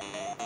you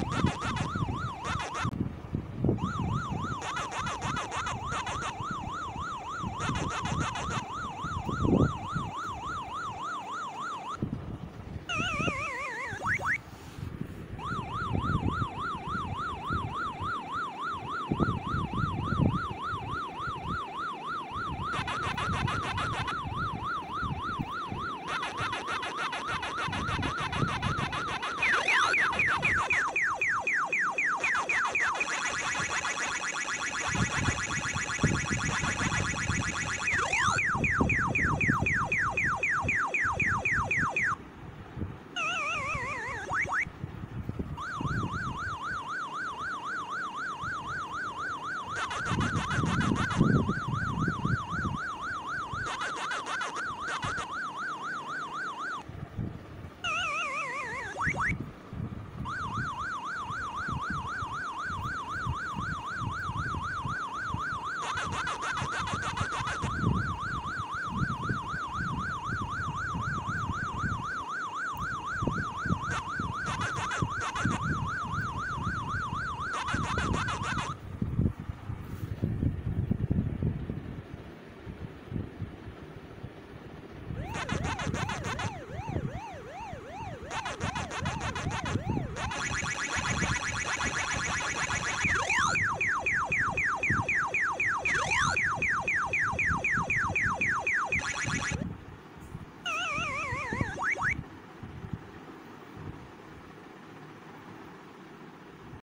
Ha ha ha!